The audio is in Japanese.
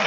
you